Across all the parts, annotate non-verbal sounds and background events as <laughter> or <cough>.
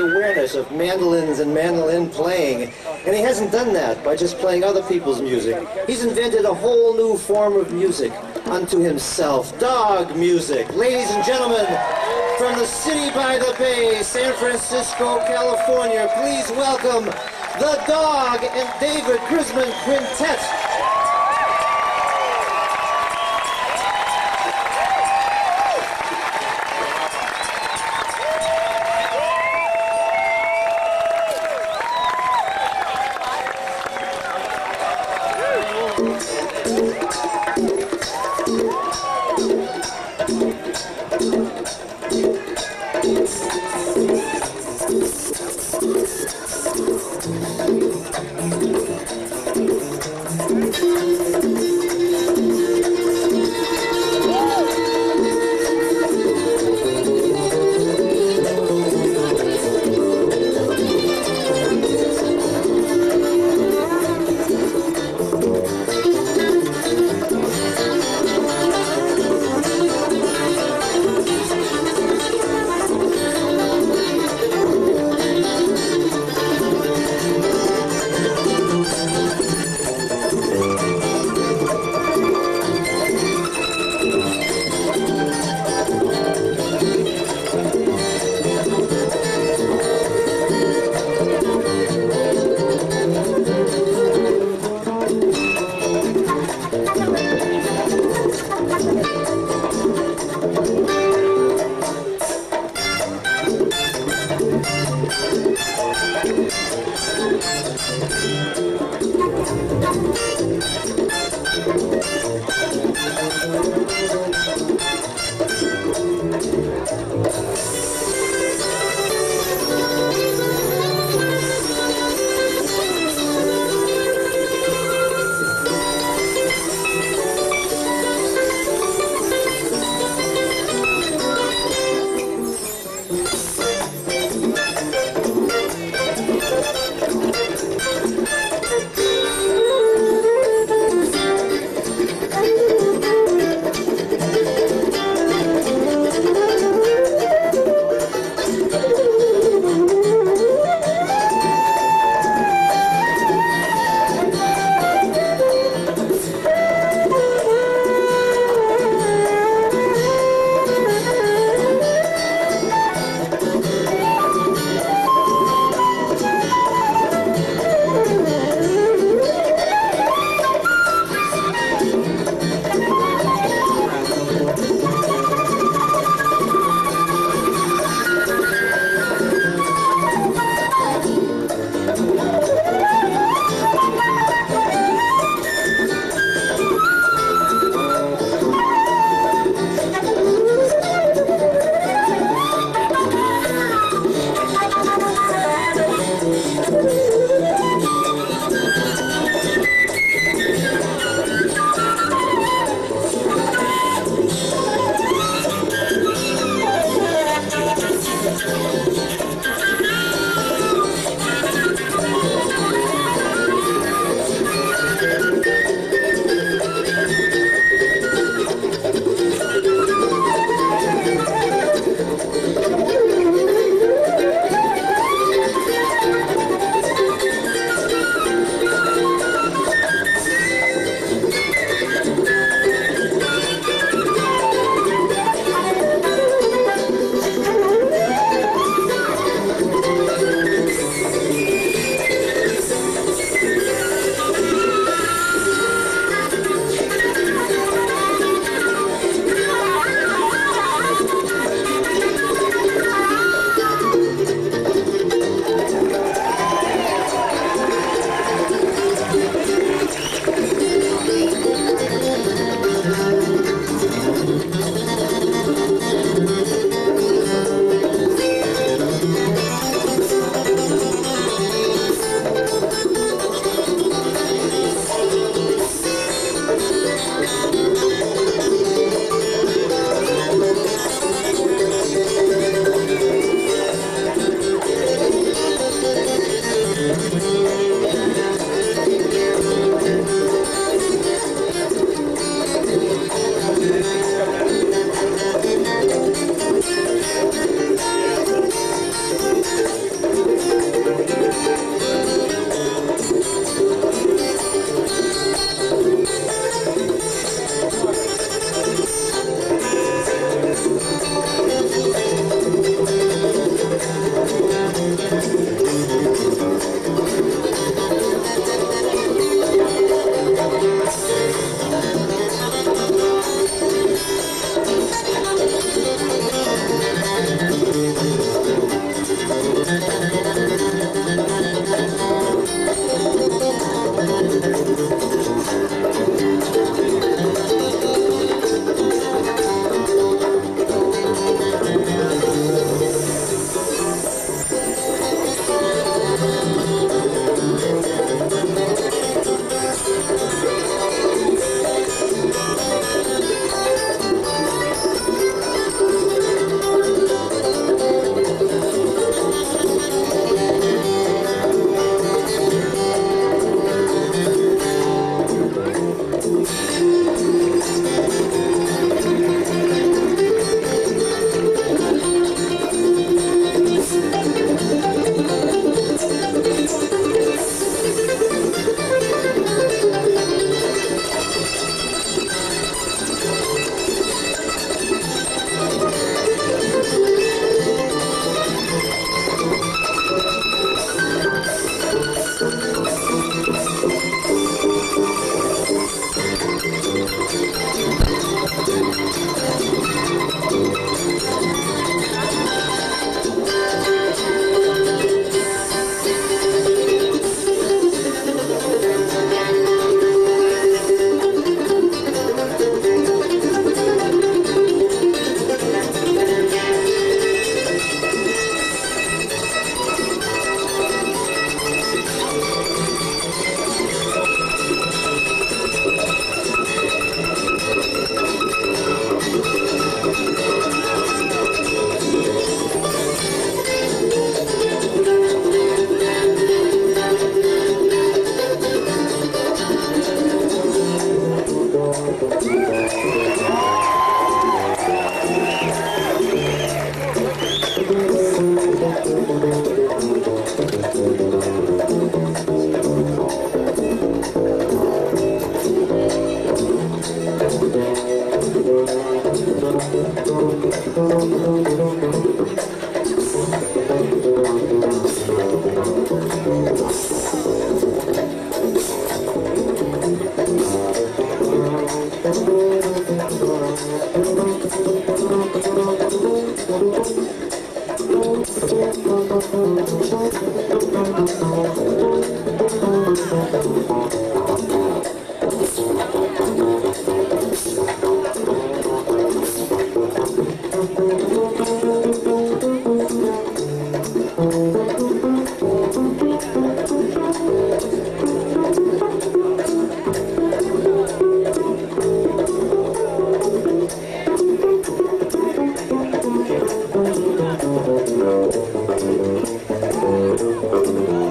awareness of mandolins and mandolin playing. And he hasn't done that by just playing other people's music. He's invented a whole new form of music unto himself. Dog music. Ladies and gentlemen, from the city by the bay, San Francisco, California, please welcome the Dog and David Grisman Quintet.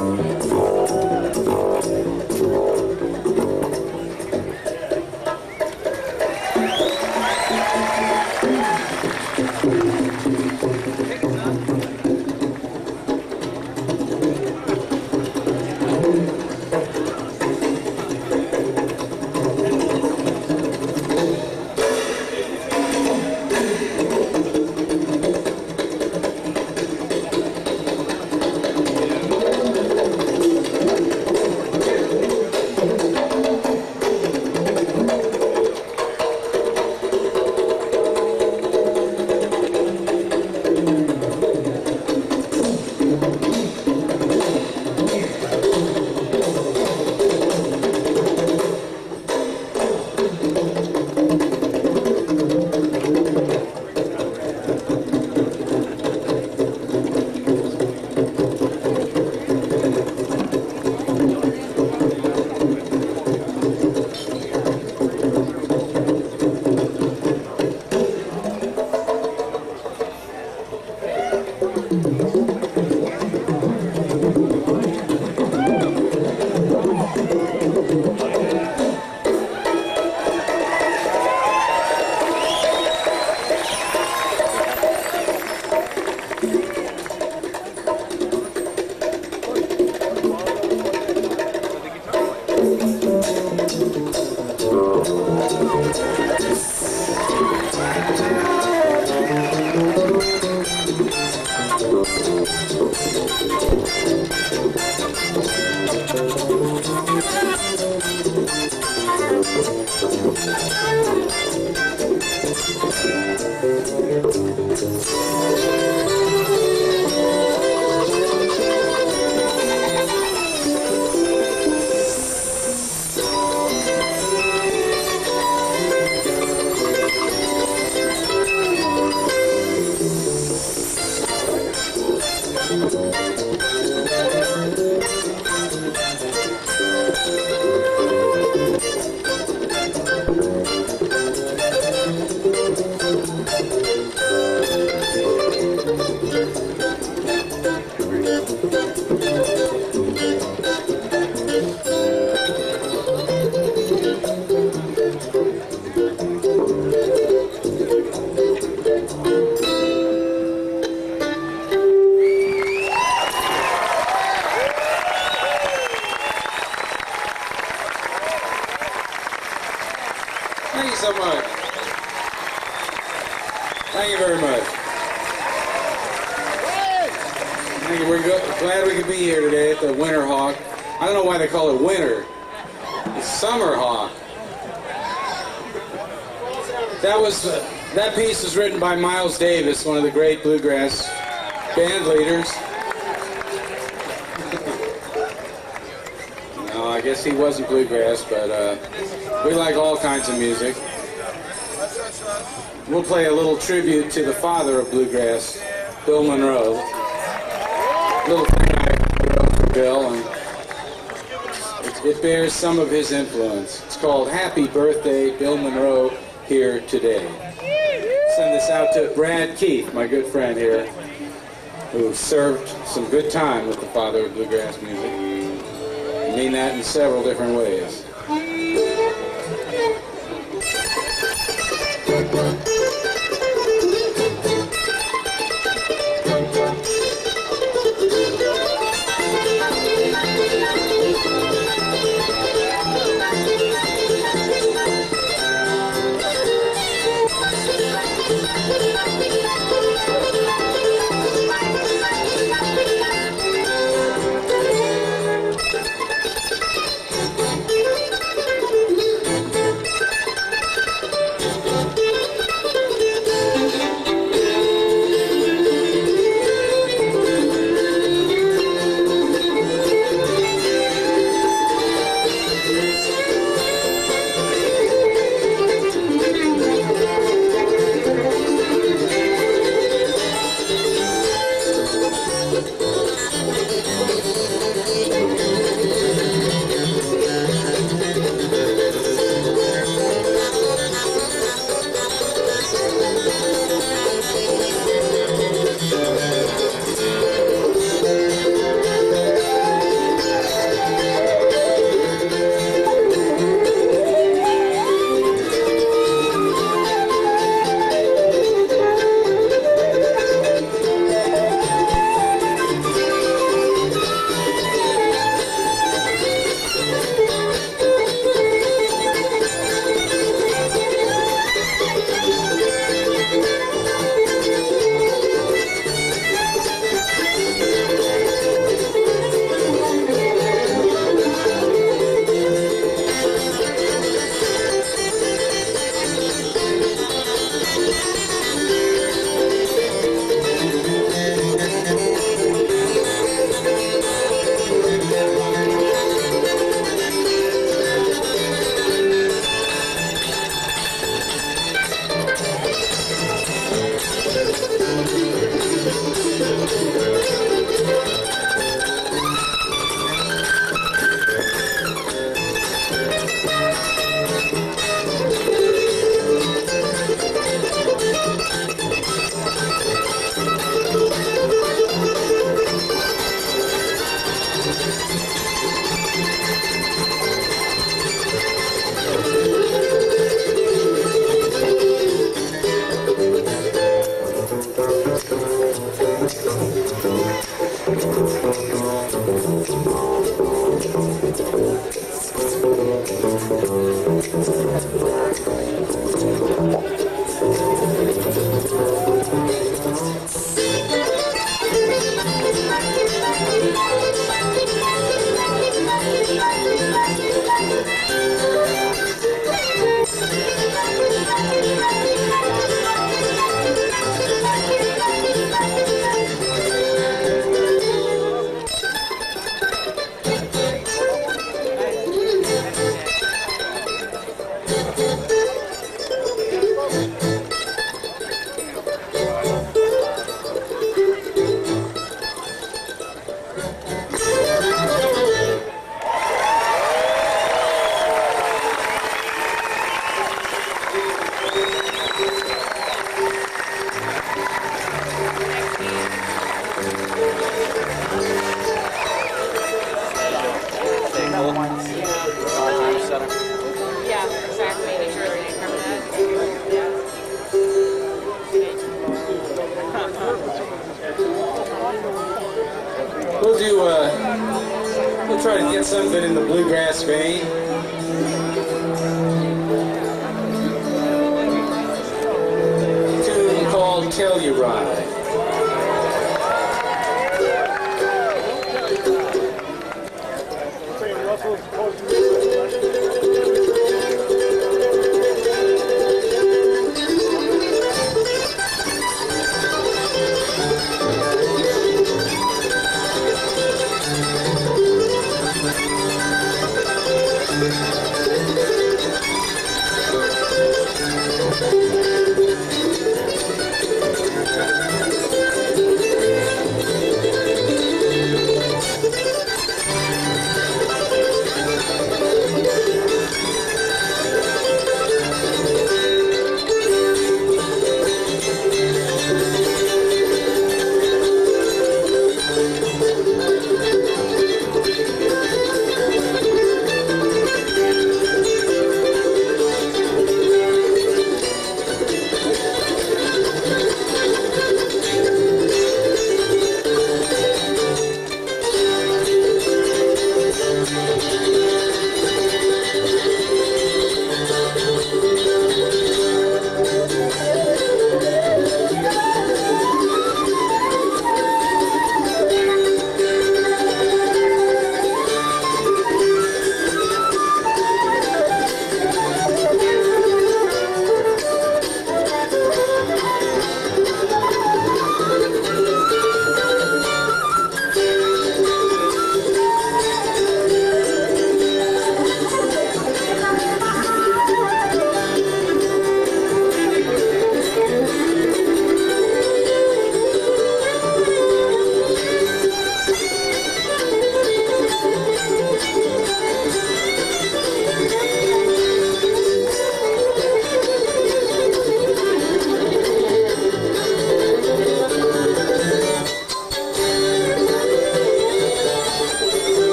Oh. Thank you so much. Thank you very much. Thank you. We're glad we could be here today at the Winter Hawk. I don't know why they call it winter. It's Summer Hawk. That was uh, that piece was written by Miles Davis, one of the great bluegrass band leaders. <laughs> no, I guess he wasn't bluegrass, but uh, we like all kinds of music. We'll play a little tribute to the father of bluegrass, Bill Monroe. little thing I wrote for Bill, and it, it bears some of his influence. It's called Happy Birthday, Bill Monroe, here today. Send this out to Brad Keith, my good friend here, who served some good time with the father of bluegrass music. I mean that in several different ways.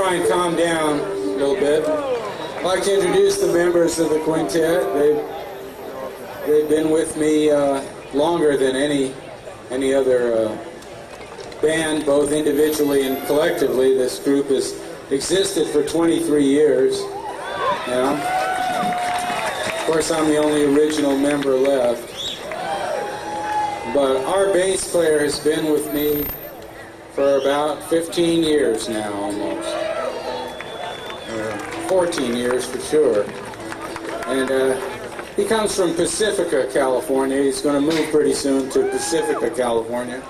Try and calm down a little bit. I'd like to introduce the members of the quintet. They've, they've been with me uh, longer than any, any other uh, band, both individually and collectively. This group has existed for 23 years. Yeah. Of course, I'm the only original member left. But our bass player has been with me for about 15 years now, almost. Uh, 14 years for sure. And uh, he comes from Pacifica, California. He's going to move pretty soon to Pacifica, California.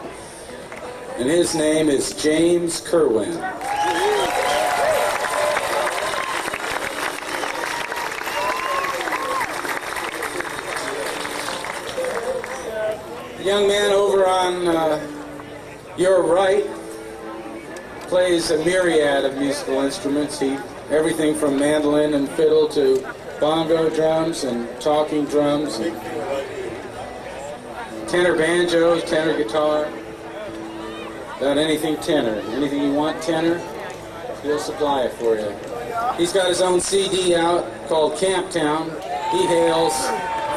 And his name is James Kerwin. young man over on uh, your right plays a myriad of musical instruments. He everything from mandolin and fiddle to bongo drums and talking drums and tenor banjos, tenor guitar. About anything tenor. Anything you want tenor, he'll supply it for you. He's got his own CD out called Camptown. He hails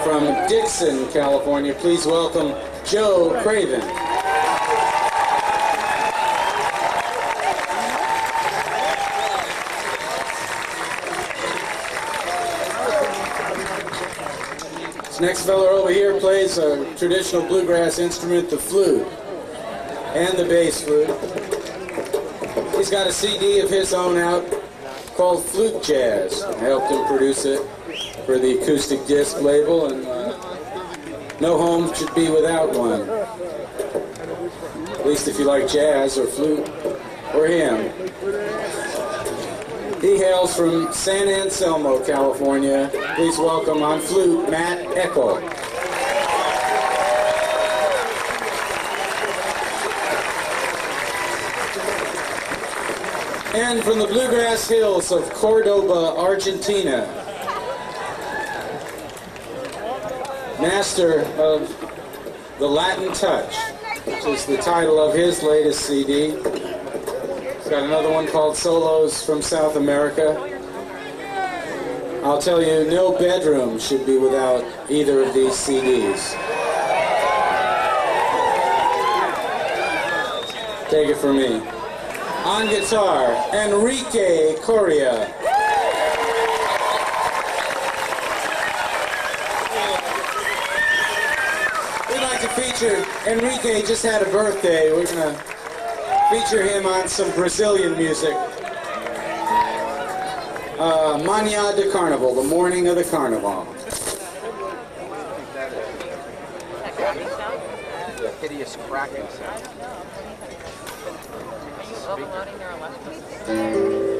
from Dixon, California. Please welcome Joe Craven. Next fellow over here plays a traditional bluegrass instrument, the flute, and the bass flute. He's got a CD of his own out called Flute Jazz. I helped him produce it for the acoustic disc label, and uh, no home should be without one. At least if you like jazz or flute or him. He hails from San Anselmo, California. Please welcome on flute Matt Eakle. And from the bluegrass hills of Cordoba, Argentina, master of the Latin Touch, which is the title of his latest CD. He's got another one called Solos from South America. I'll tell you, no bedroom should be without either of these CDs. Take it from me. On guitar, Enrique Coria. We'd like to feature, Enrique just had a birthday. We're going to feature him on some Brazilian music. Uh, Manhã de Carnaval, the morning of the carnival. hideous cracking sound.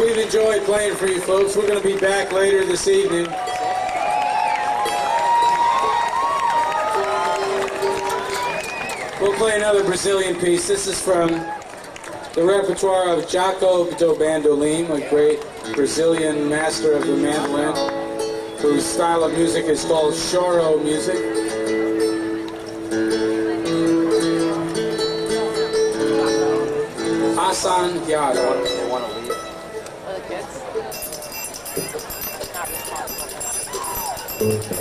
We've enjoyed playing for you folks. We're going to be back later this evening. We'll play another Brazilian piece. This is from the repertoire of Jacob do Bandolim, a great Brazilian master of the mandolin, whose style of music is called choro music. Assanhado. Guy,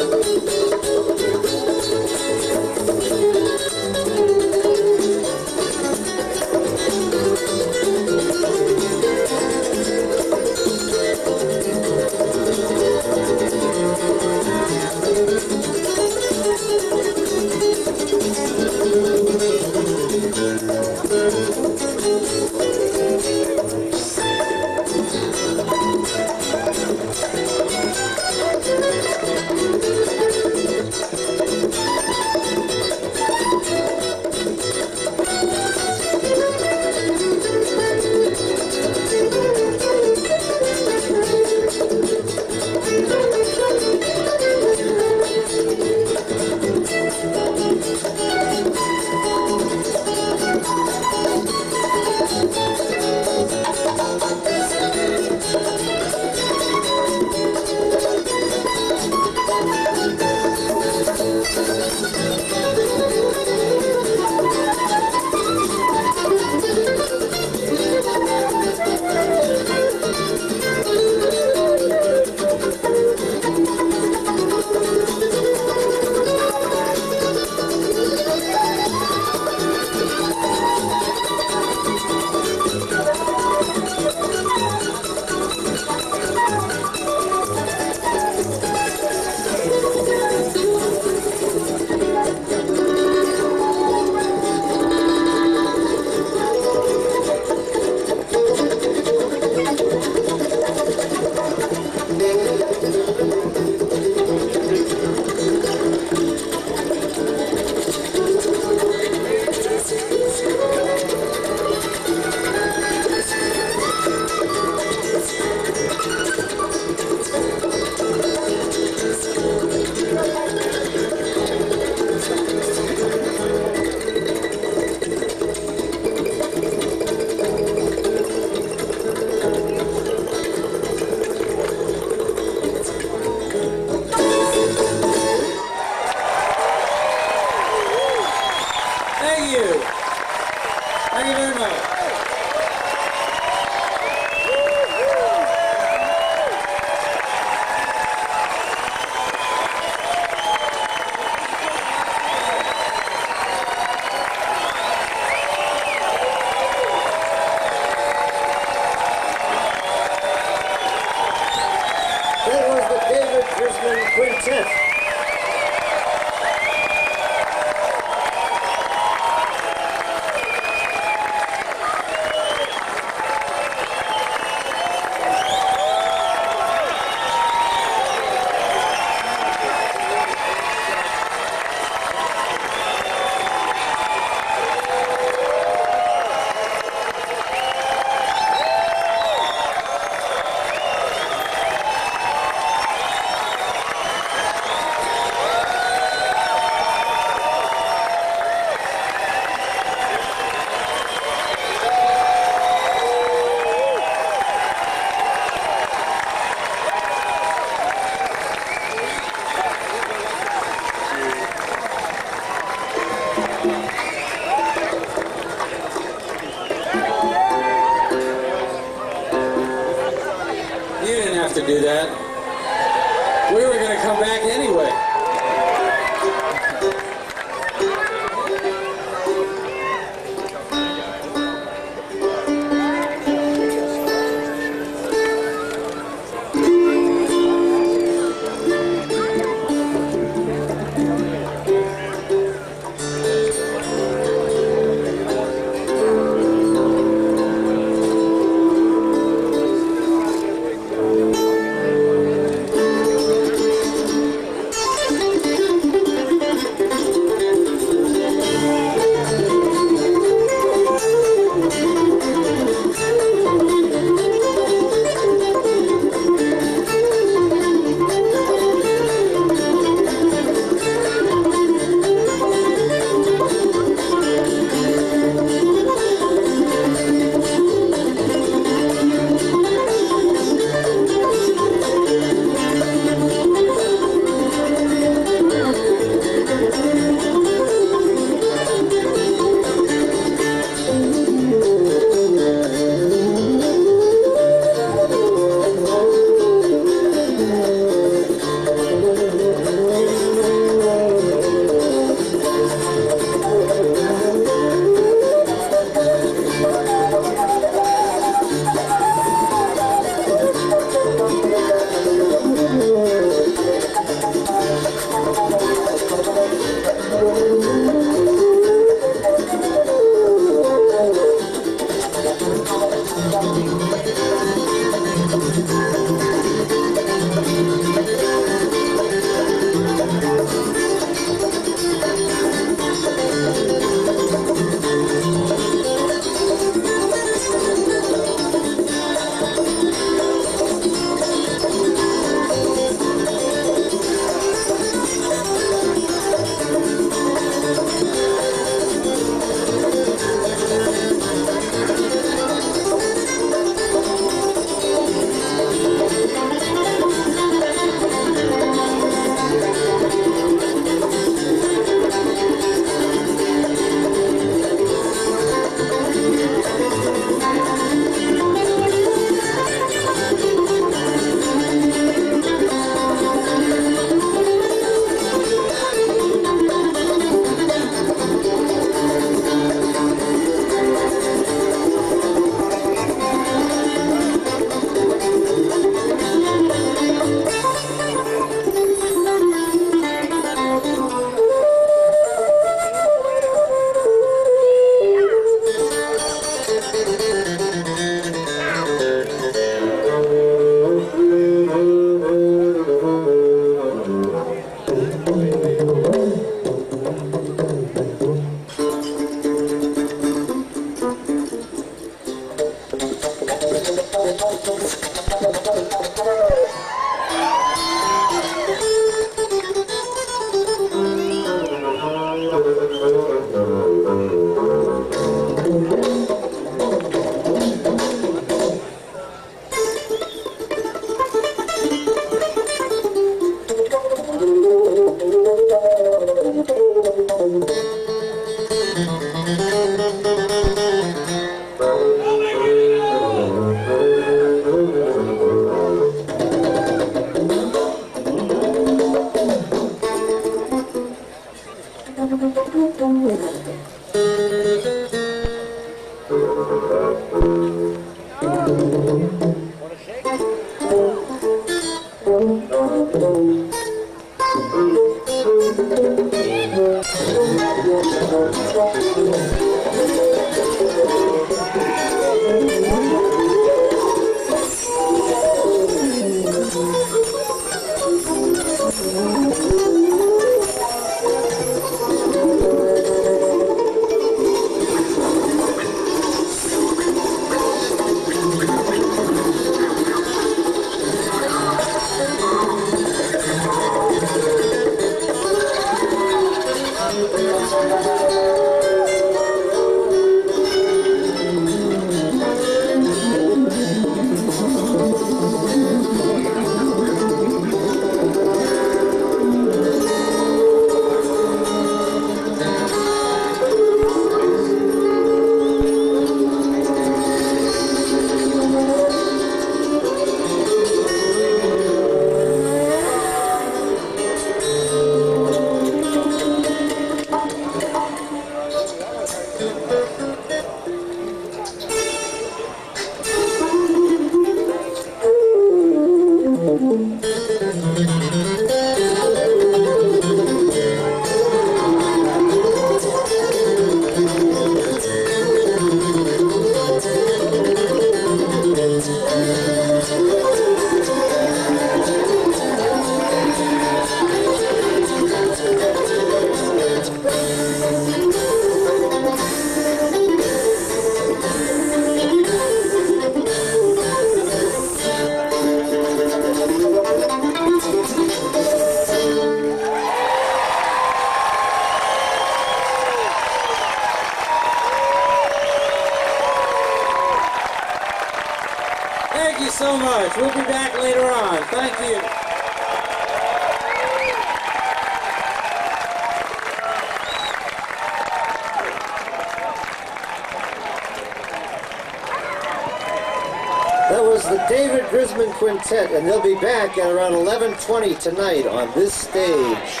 Quintet, and they'll be back at around 11:20 tonight on this stage.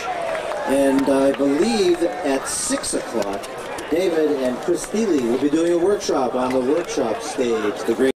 And I believe at 6 o'clock, David and Chris Thile will be doing a workshop on the workshop stage. The great